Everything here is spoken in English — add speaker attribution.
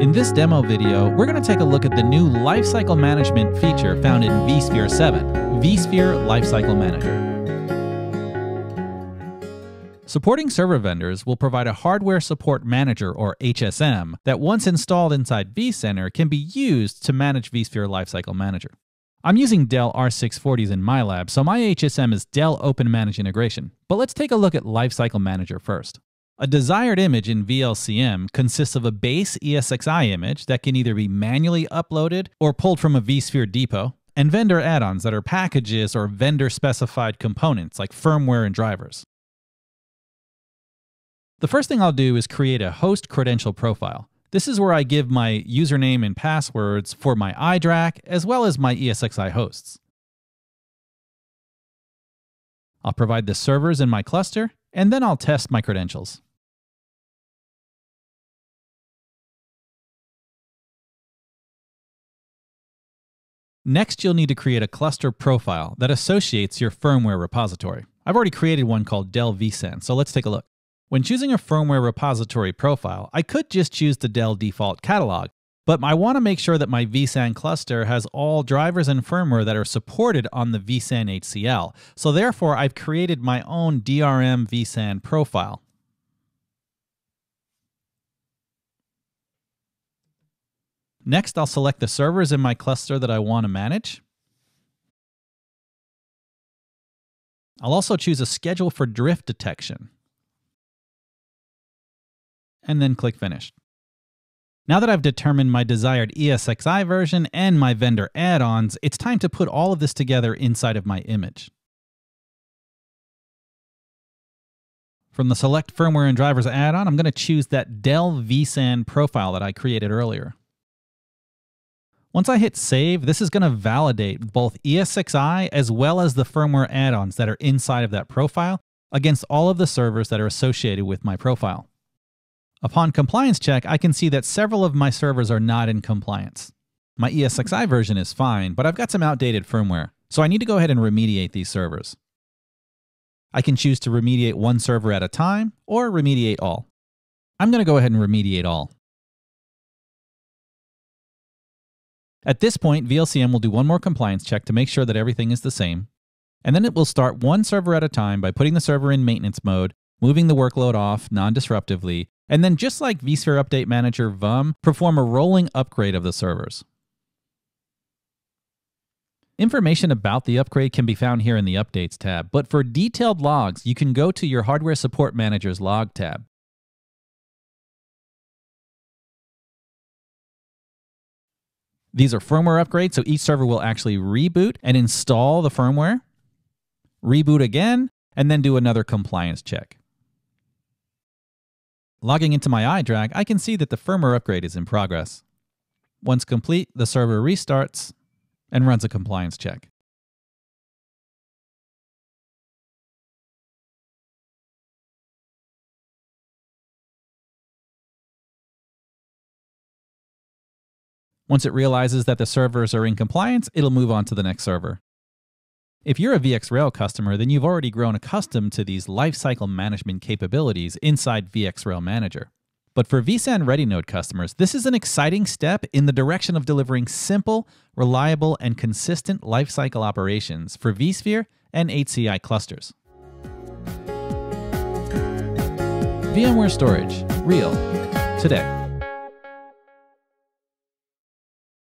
Speaker 1: In this demo video, we're going to take a look at the new lifecycle management feature found in vSphere 7, vSphere Lifecycle Manager. Supporting server vendors will provide a hardware support manager or HSM that once installed inside vCenter can be used to manage vSphere Lifecycle Manager. I'm using Dell R640s in my lab, so my HSM is Dell Open Manage Integration. But let's take a look at Lifecycle Manager first. A desired image in VLCM consists of a base ESXi image that can either be manually uploaded or pulled from a vSphere depot, and vendor add-ons that are packages or vendor-specified components like firmware and drivers. The first thing I'll do is create a host credential profile. This is where I give my username and passwords for my iDRAC as well as my ESXi hosts. I'll provide the servers in my cluster, and then I'll test my credentials. Next, you'll need to create a cluster profile that associates your firmware repository. I've already created one called Dell vSAN, so let's take a look. When choosing a firmware repository profile, I could just choose the Dell default catalog, but I want to make sure that my vSAN cluster has all drivers and firmware that are supported on the vSAN HCL. So therefore, I've created my own DRM vSAN profile. Next, I'll select the servers in my cluster that I want to manage. I'll also choose a schedule for drift detection. And then click Finish. Now that I've determined my desired ESXi version and my vendor add-ons, it's time to put all of this together inside of my image. From the Select Firmware and Drivers add-on, I'm going to choose that Dell vSAN profile that I created earlier. Once I hit save, this is going to validate both ESXi as well as the firmware add-ons that are inside of that profile against all of the servers that are associated with my profile. Upon compliance check, I can see that several of my servers are not in compliance. My ESXi version is fine, but I've got some outdated firmware, so I need to go ahead and remediate these servers. I can choose to remediate one server at a time or remediate all. I'm going to go ahead and remediate all. At this point, VLCM will do one more compliance check to make sure that everything is the same. And then it will start one server at a time by putting the server in maintenance mode, moving the workload off non-disruptively, and then just like vSphere Update Manager VUM, perform a rolling upgrade of the servers. Information about the upgrade can be found here in the Updates tab, but for detailed logs, you can go to your Hardware Support Manager's Log tab. These are firmware upgrades, so each server will actually reboot and install the firmware, reboot again, and then do another compliance check. Logging into my iDRAC, I can see that the firmware upgrade is in progress. Once complete, the server restarts and runs a compliance check. Once it realizes that the servers are in compliance, it'll move on to the next server. If you're a VxRail customer, then you've already grown accustomed to these lifecycle management capabilities inside VxRail Manager. But for vSAN Ready Node customers, this is an exciting step in the direction of delivering simple, reliable, and consistent lifecycle operations for vSphere and HCI clusters. VMware Storage, real, today.